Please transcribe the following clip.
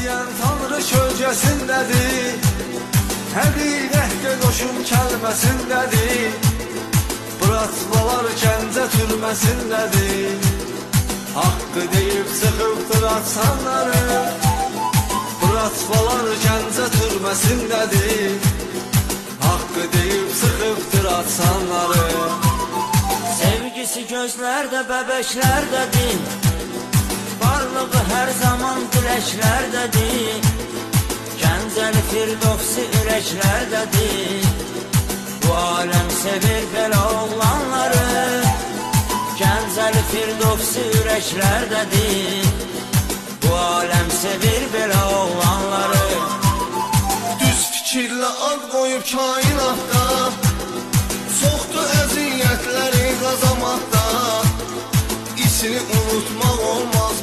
diyen tanrı kölgesindedir Həqiqətdə qoşun kəlməsindədir Bıratmalar gəncə türməsindədir Haqqı deyib çıxıbdır atsanları Bıratmalar gəncə türməsindədir Haqqı deyib çıxıbdır atsanları Sevgisi gözlerde bebeklerdedir Varlığı her zaman dileklerdedir Gəncəli firdovsi ürəklərdedir Bu alem sevir belə oğlanları. Gəncəli firdovsi ürəklərdedir Bu alem sevir belə oğlanları. Düz fikirlə ad qoyub kainatda Çoxdur əziyyətləri qazamatda İçini unutmaq olmaz